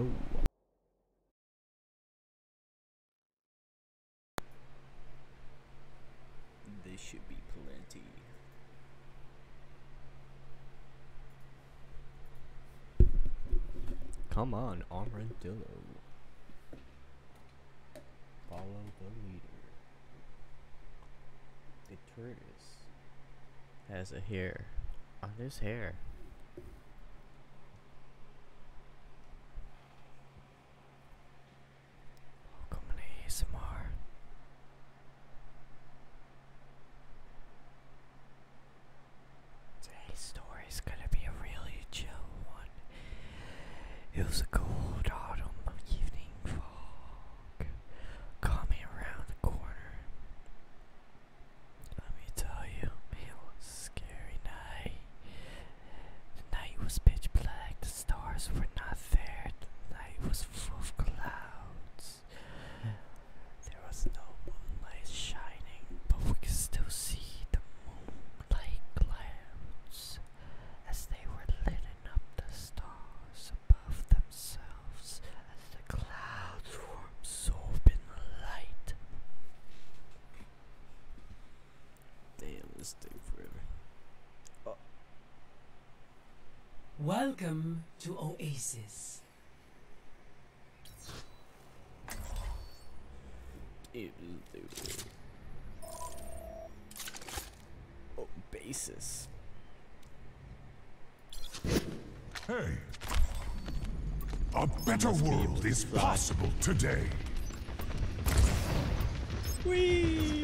Yo. This should be plenty. Come on, Armadillo. Follow the leader. The tortoise has a hair on oh, his hair. Welcome to Oasis. Oh, basis. Hey. A better world is possible today. Whee!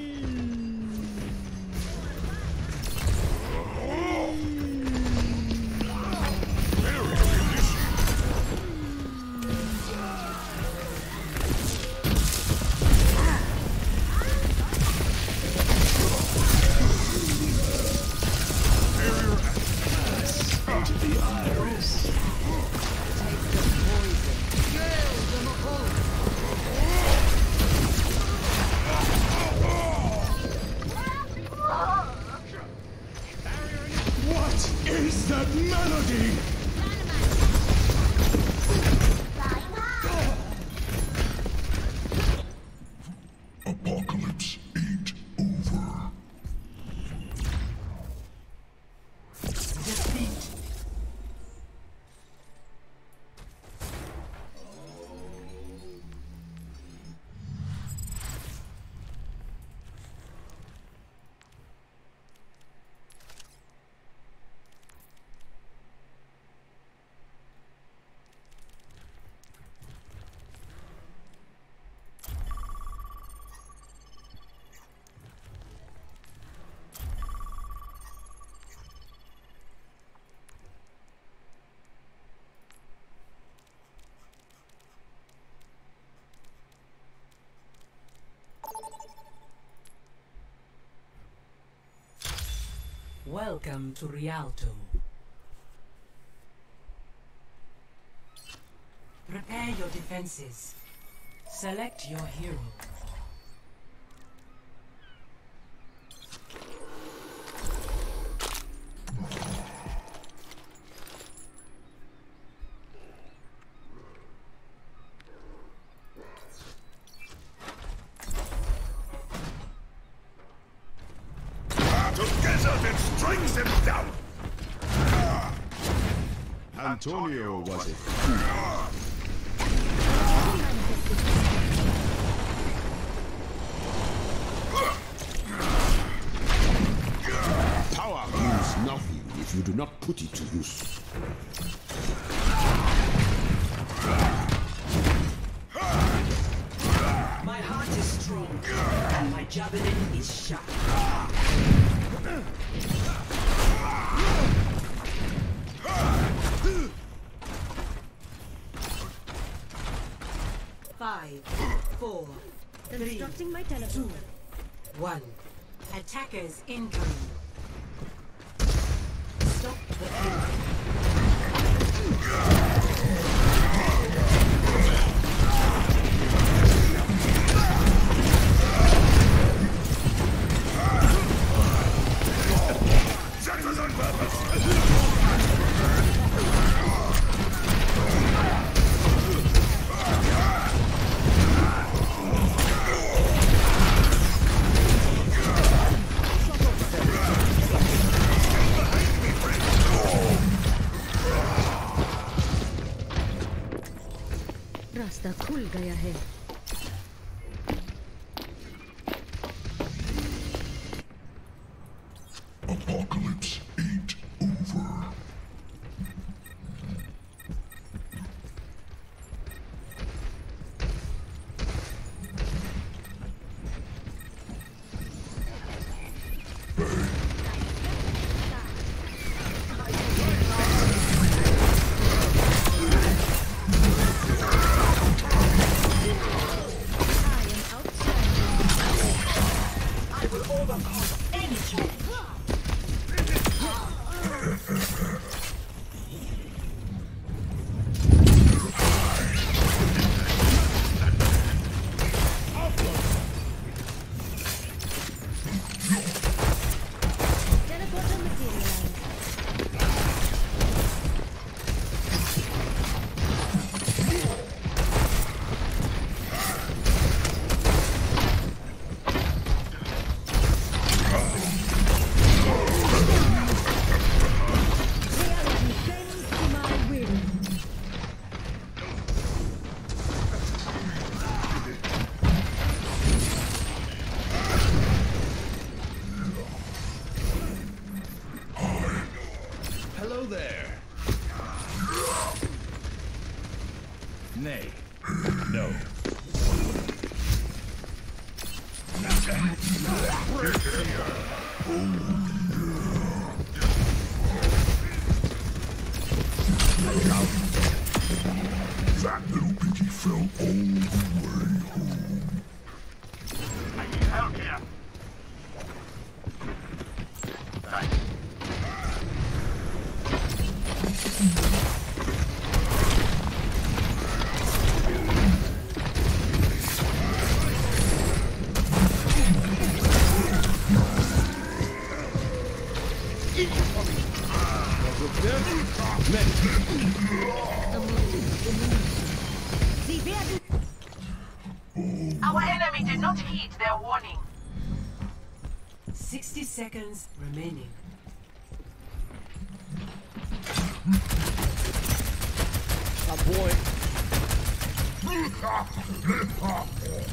Welcome to Rialto. Prepare your defenses. Select your hero. And my javelin is shot. Five, four, three, two, one. Attackers incoming. Stop the enemy. There. Nay. No. Ha ha ha!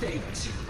Fate.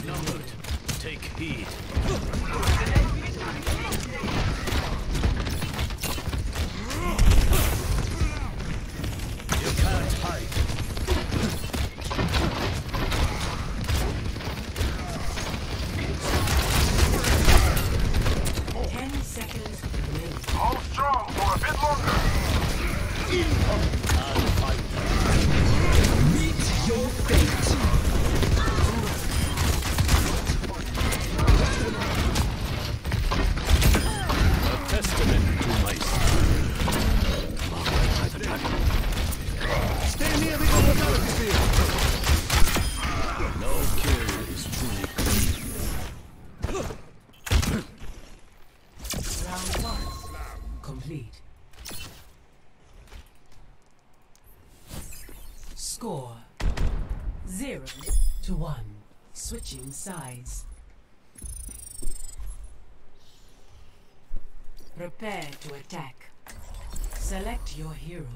seconds. Numbered. Take heed. Switching sides. Prepare to attack. Select your hero.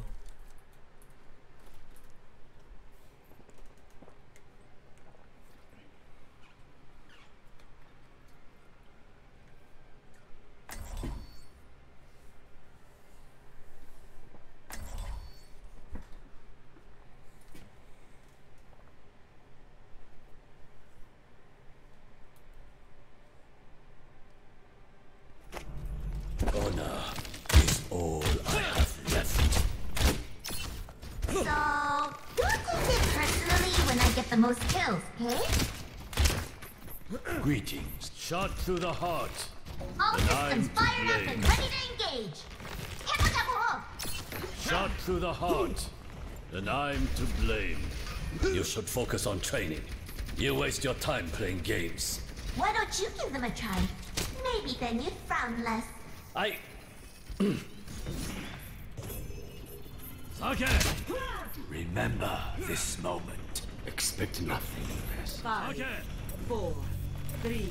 Honor is all I have left. So, who takes it personally when I get the most kills, okay? Greetings. Shot through the heart. All Then systems I'm to fired up blame. and ready to engage. Hit the double hook. Shot through the heart. Then I'm to blame. You should focus on training. You waste your time playing games. Why don't you give them a try? Maybe then you'd frown less. I. Okay. Remember this moment. Expect nothing less. Five, Okay. four, three,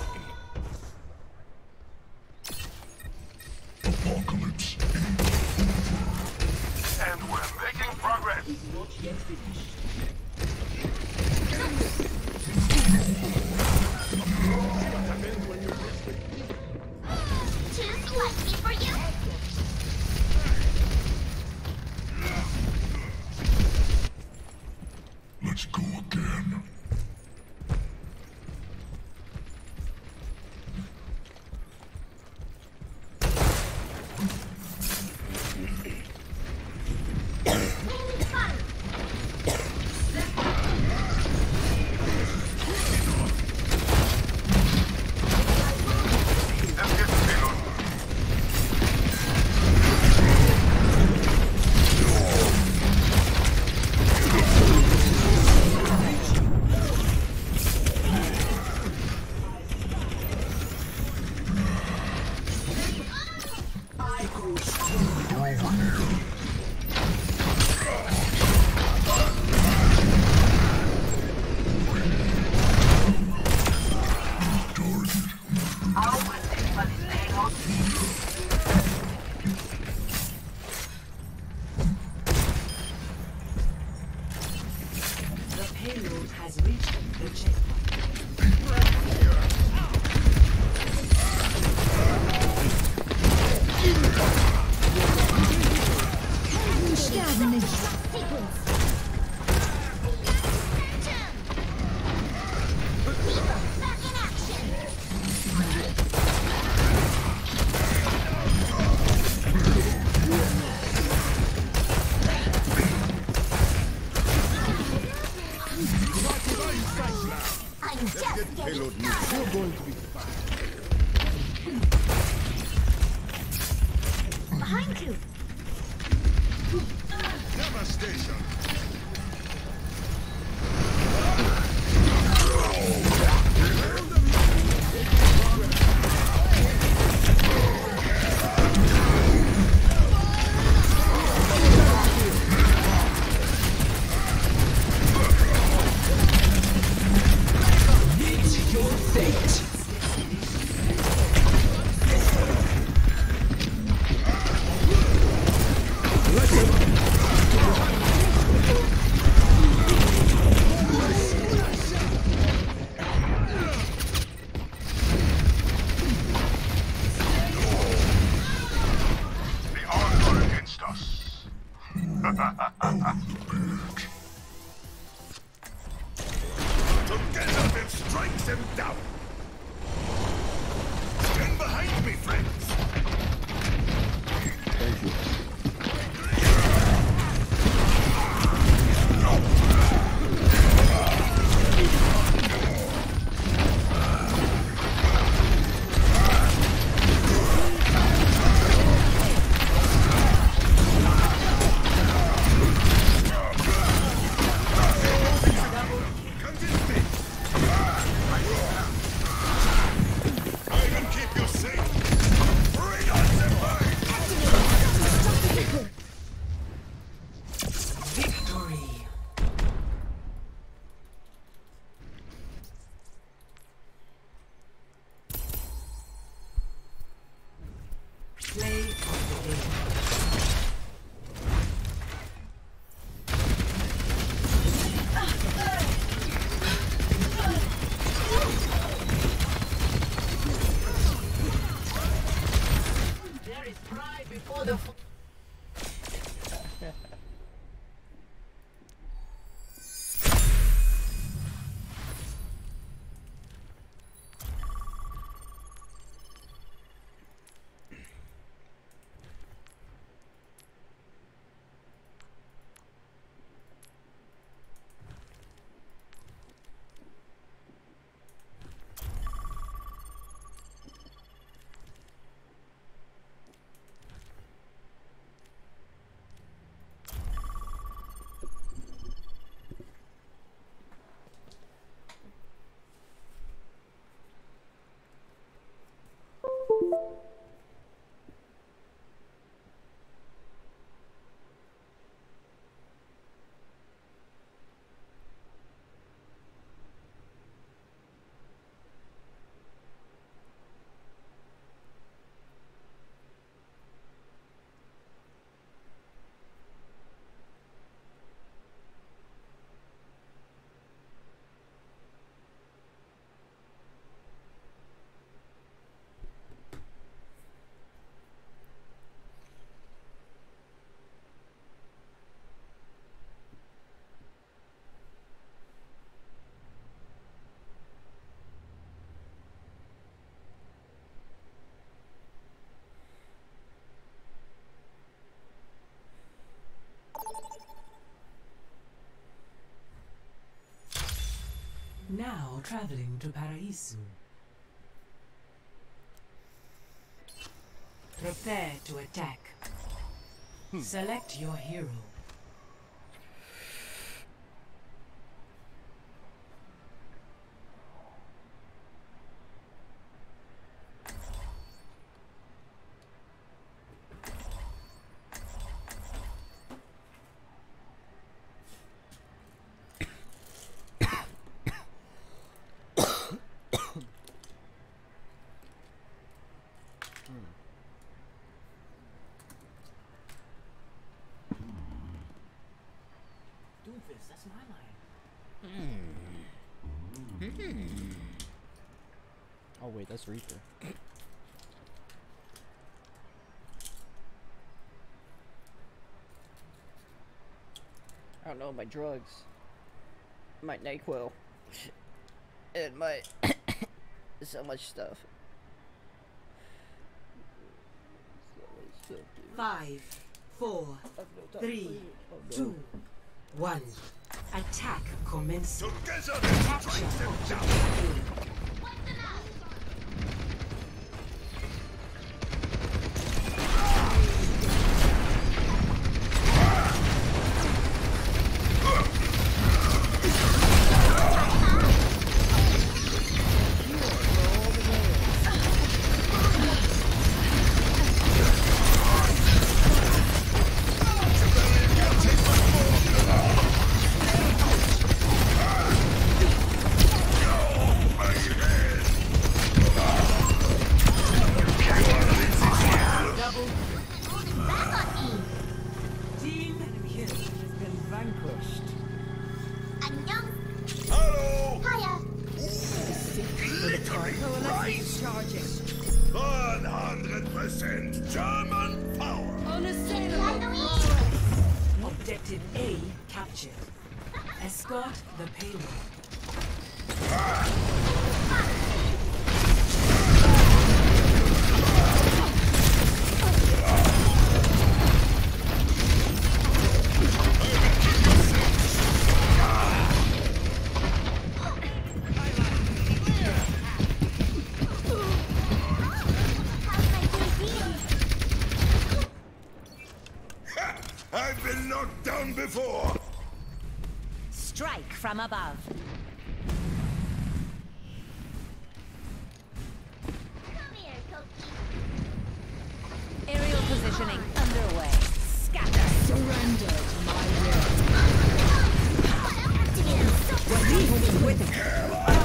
Too payload has reached the checkpoint. Now traveling to Paraiso. Prepare to attack. Hmm. Select your hero. That's my line. Hmm. Hmm. Oh wait, that's Reaper. I don't know, my drugs. My NyQuil. And my... so much stuff. So much stuff, dude. Five, four, three, oh, two, one. Attack commence. Together it strikes him Strike from above. Aerial positioning underway. Scatter. Surrender to my will. Let's see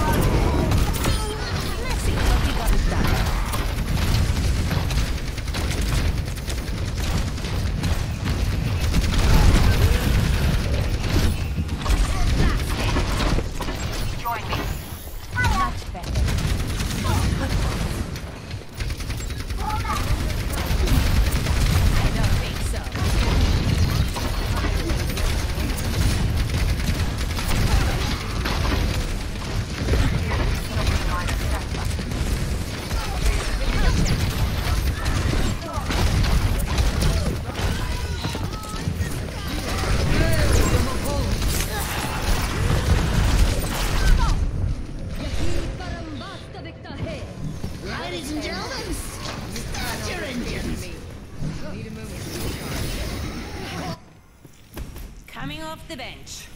off the bench.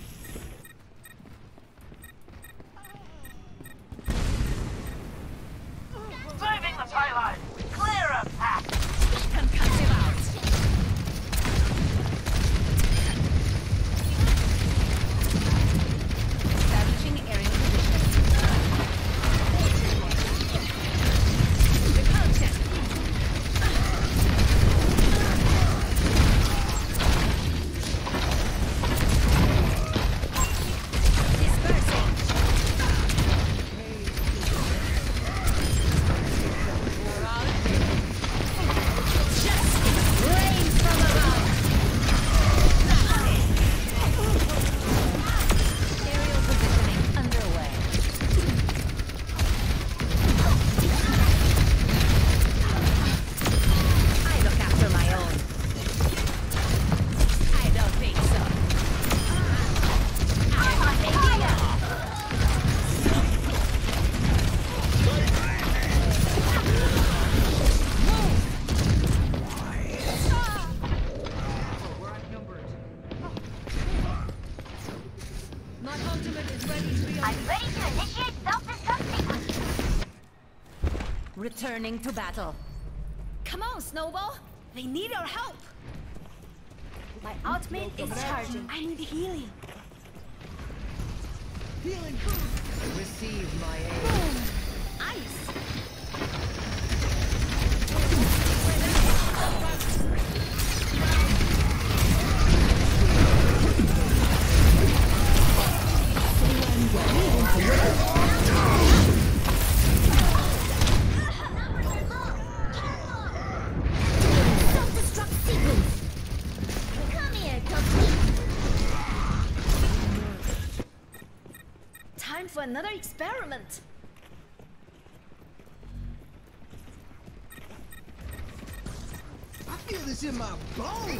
Returning to battle. Come on, Snowball. They need our help. My ultimate is charging. I need healing. Receive my aid. Ice. Experiment. I feel this in my bones!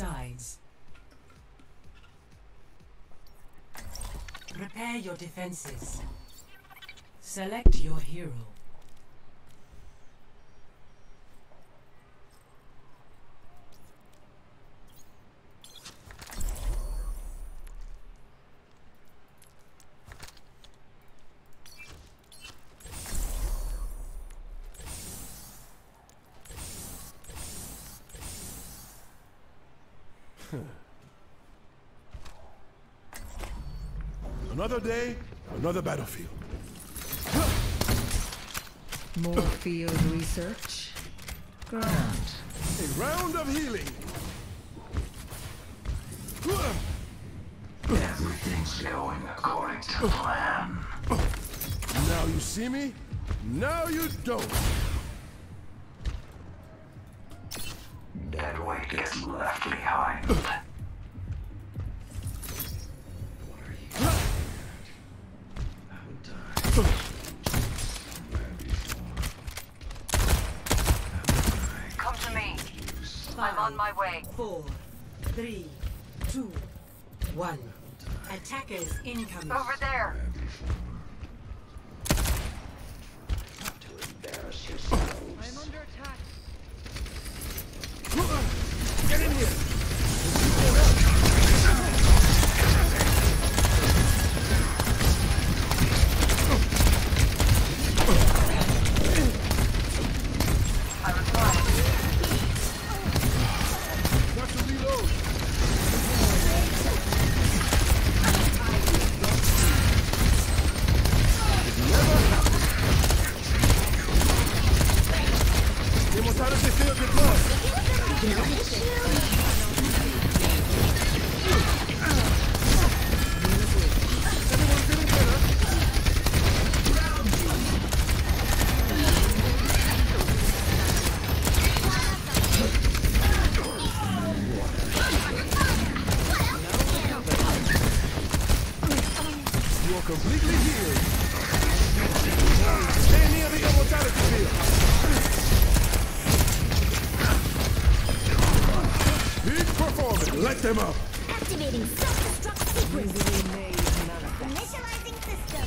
sides. Prepare your defenses. Select your hero. Hmm. another day, another battlefield. More field research. Ground. A round of healing. Everything's going according to plan. Now you see me, now you don't. way. Four, three, two, one. Attackers incoming. Over there. Activating self-destruct sequence. Initializing system.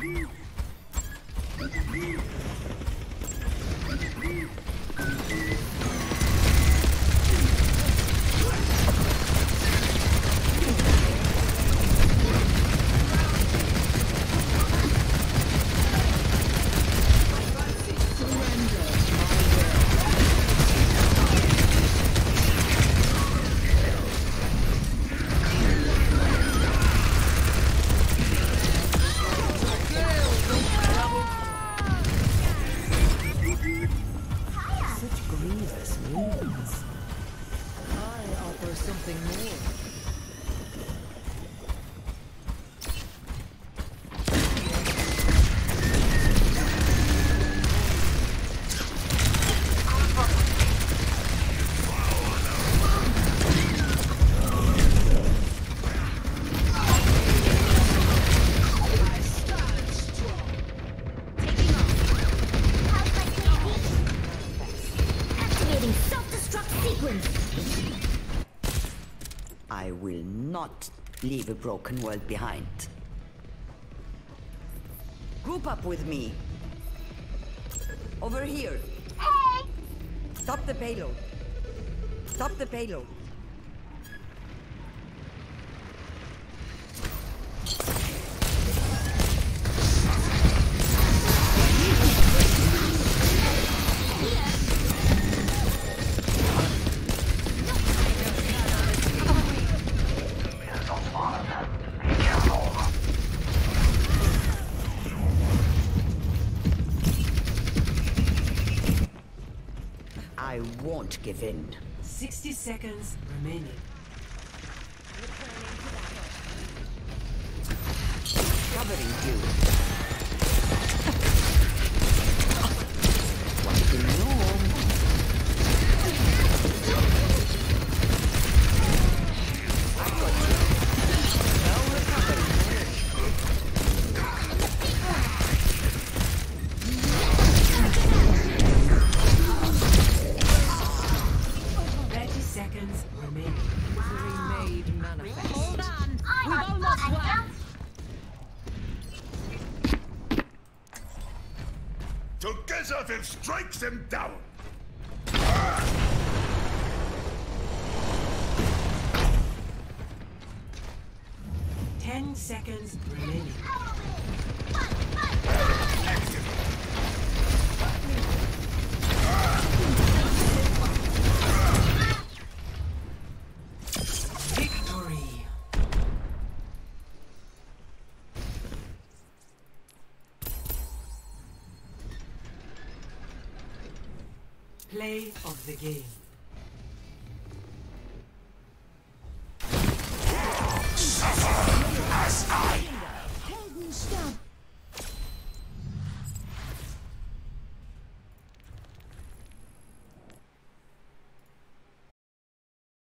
Leave. I will not leave a broken world behind. Group up with me. Over here. Hey! Stop the payload. Stop the payload. Won't give in. 60 seconds remaining. Them down. Ten seconds remaining. Play of the game.